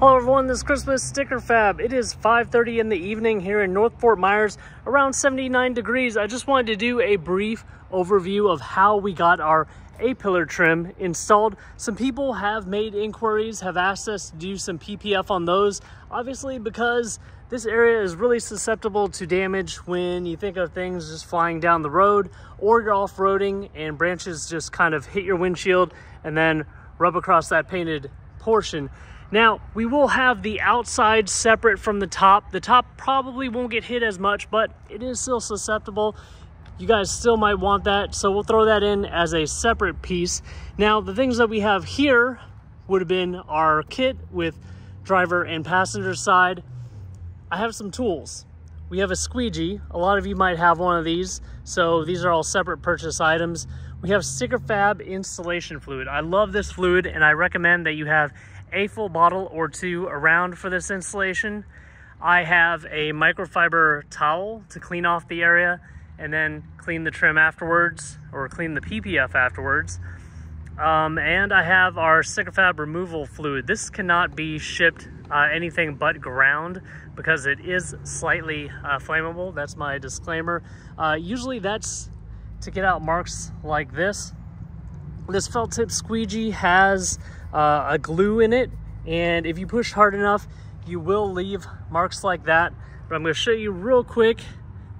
Hello everyone, this is Christmas Sticker Fab. It is 5.30 in the evening here in North Fort Myers, around 79 degrees. I just wanted to do a brief overview of how we got our A-pillar trim installed. Some people have made inquiries, have asked us to do some PPF on those, obviously because this area is really susceptible to damage when you think of things just flying down the road or you're off-roading and branches just kind of hit your windshield and then rub across that painted portion. Now, we will have the outside separate from the top. The top probably won't get hit as much, but it is still susceptible. You guys still might want that, so we'll throw that in as a separate piece. Now, the things that we have here would have been our kit with driver and passenger side. I have some tools. We have a squeegee. A lot of you might have one of these, so these are all separate purchase items. We have Sticker Fab installation fluid. I love this fluid, and I recommend that you have a full bottle or two around for this installation. I have a microfiber towel to clean off the area and then clean the trim afterwards or clean the PPF afterwards. Um, and I have our Fab removal fluid. This cannot be shipped uh, anything but ground because it is slightly uh, flammable. That's my disclaimer. Uh, usually that's to get out marks like this. This felt tip squeegee has uh, a glue in it. And if you push hard enough, you will leave marks like that. But I'm gonna show you real quick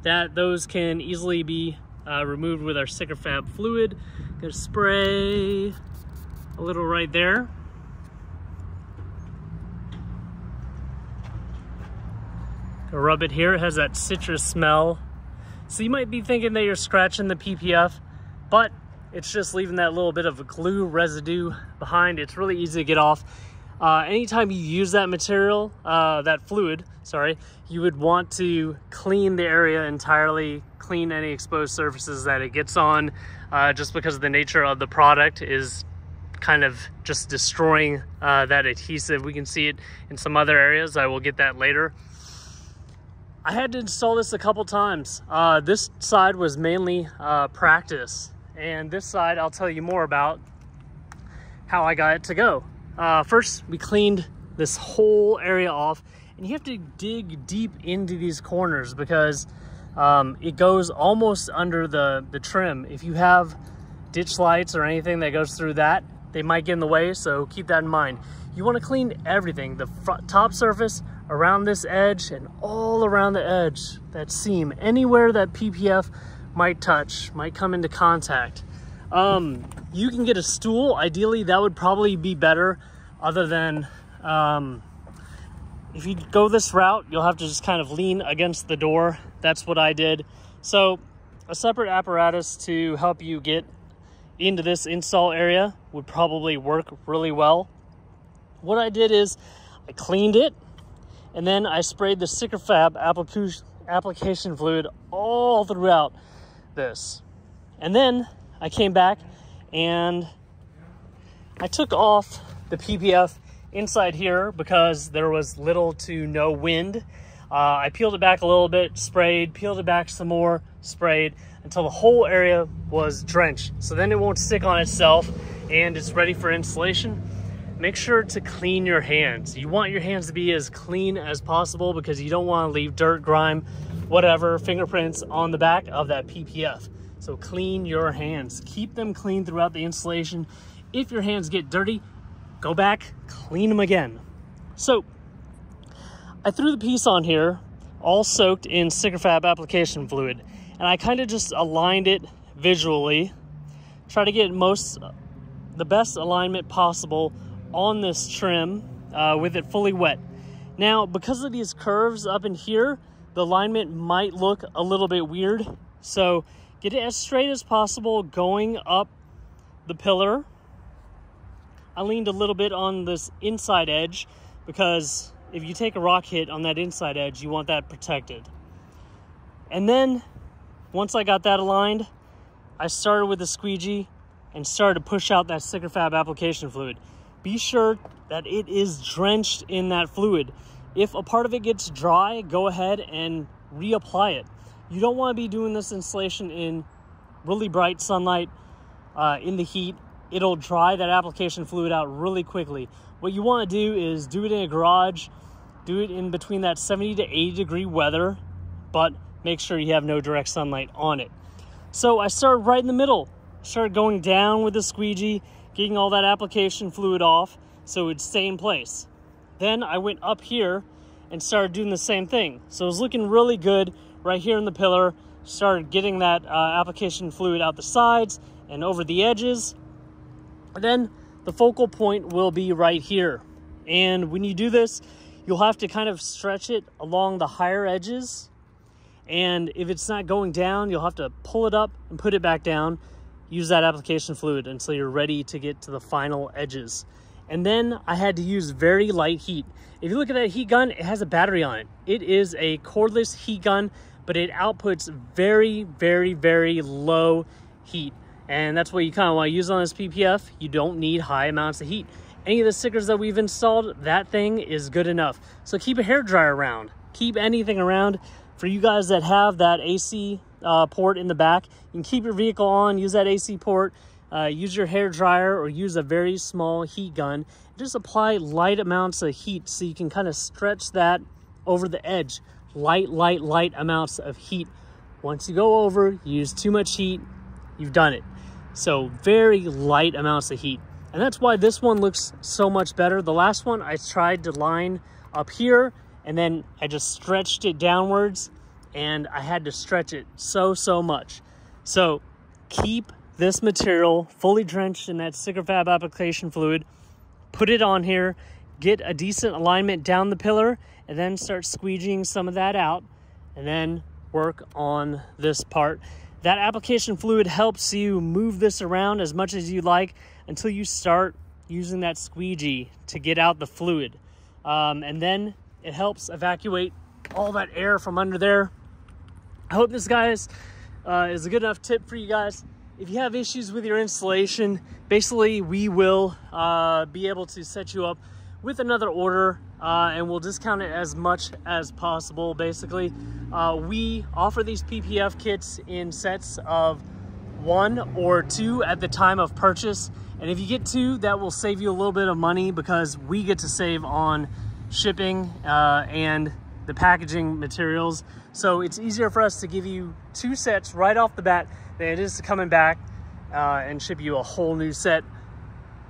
that those can easily be uh, removed with our Sticker fluid. Gonna spray a little right there. Gonna rub it here, it has that citrus smell. So you might be thinking that you're scratching the PPF, but it's just leaving that little bit of a glue residue behind. It's really easy to get off. Uh, anytime you use that material, uh, that fluid, sorry, you would want to clean the area entirely, clean any exposed surfaces that it gets on, uh, just because of the nature of the product is kind of just destroying uh, that adhesive. We can see it in some other areas. I will get that later. I had to install this a couple times. Uh, this side was mainly uh, practice and this side I'll tell you more about how I got it to go. Uh, first, we cleaned this whole area off and you have to dig deep into these corners because um, it goes almost under the, the trim. If you have ditch lights or anything that goes through that, they might get in the way, so keep that in mind. You wanna clean everything, the front, top surface, around this edge, and all around the edge, that seam, anywhere that PPF might touch, might come into contact. Um, you can get a stool. Ideally, that would probably be better other than um, if you go this route, you'll have to just kind of lean against the door. That's what I did. So a separate apparatus to help you get into this install area would probably work really well. What I did is I cleaned it and then I sprayed the Sticker application fluid all throughout this. And then I came back and I took off the PPF inside here because there was little to no wind. Uh, I peeled it back a little bit, sprayed, peeled it back some more, sprayed until the whole area was drenched. So then it won't stick on itself and it's ready for installation. Make sure to clean your hands. You want your hands to be as clean as possible because you don't want to leave dirt, grime, whatever, fingerprints on the back of that PPF. So clean your hands. Keep them clean throughout the installation. If your hands get dirty, go back, clean them again. So I threw the piece on here, all soaked in Sticker Fab application fluid, and I kind of just aligned it visually, try to get most, the best alignment possible on this trim uh, with it fully wet. Now, because of these curves up in here, the alignment might look a little bit weird. So get it as straight as possible going up the pillar. I leaned a little bit on this inside edge because if you take a rock hit on that inside edge, you want that protected. And then once I got that aligned, I started with the squeegee and started to push out that Sticker Fab application fluid. Be sure that it is drenched in that fluid. If a part of it gets dry, go ahead and reapply it. You don't want to be doing this installation in really bright sunlight, uh, in the heat. it'll dry that application fluid out really quickly. What you want to do is do it in a garage, do it in between that 70 to 80 degree weather, but make sure you have no direct sunlight on it. So I started right in the middle, started going down with the squeegee, getting all that application fluid off so it would stay in place. Then I went up here and started doing the same thing. So it was looking really good right here in the pillar, started getting that uh, application fluid out the sides and over the edges. And then the focal point will be right here. And when you do this, you'll have to kind of stretch it along the higher edges. And if it's not going down, you'll have to pull it up and put it back down. Use that application fluid until you're ready to get to the final edges. And then I had to use very light heat. If you look at that heat gun, it has a battery on it. It is a cordless heat gun, but it outputs very, very, very low heat. And that's what you kind of want to use on this PPF. You don't need high amounts of heat. Any of the stickers that we've installed, that thing is good enough. So keep a hair dryer around. Keep anything around. For you guys that have that AC uh, port in the back, you can keep your vehicle on, use that AC port, uh, use your hair dryer or use a very small heat gun. Just apply light amounts of heat so you can kind of stretch that over the edge. Light, light, light amounts of heat. Once you go over, you use too much heat, you've done it. So very light amounts of heat. And that's why this one looks so much better. The last one I tried to line up here and then I just stretched it downwards and I had to stretch it so, so much. So keep this material fully drenched in that sticker fab application fluid, put it on here, get a decent alignment down the pillar, and then start squeegeeing some of that out, and then work on this part. That application fluid helps you move this around as much as you like until you start using that squeegee to get out the fluid. Um, and then it helps evacuate all that air from under there. I hope this, guys, uh, is a good enough tip for you guys. If you have issues with your installation, basically we will uh, be able to set you up with another order uh, and we'll discount it as much as possible basically. Uh, we offer these PPF kits in sets of one or two at the time of purchase and if you get two that will save you a little bit of money because we get to save on shipping uh, and the packaging materials so it's easier for us to give you two sets right off the bat it is coming back uh, and ship you a whole new set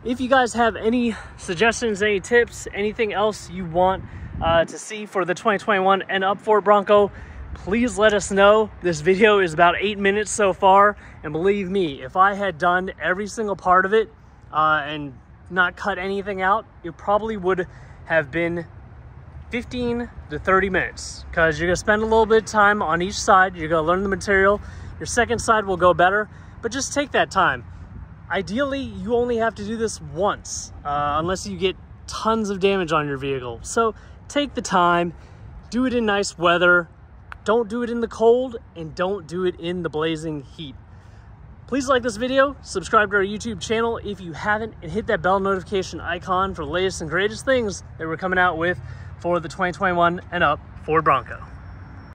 if you guys have any suggestions, any tips, anything else you want uh, to see for the 2021 and up Ford Bronco, please let us know. This video is about eight minutes so far, and believe me, if I had done every single part of it uh, and not cut anything out, it probably would have been 15 to 30 minutes because you're gonna spend a little bit of time on each side. You're gonna learn the material. Your second side will go better, but just take that time. Ideally, you only have to do this once, uh, unless you get tons of damage on your vehicle. So take the time, do it in nice weather, don't do it in the cold, and don't do it in the blazing heat. Please like this video, subscribe to our YouTube channel if you haven't, and hit that bell notification icon for the latest and greatest things that we're coming out with for the 2021 and up Ford Bronco.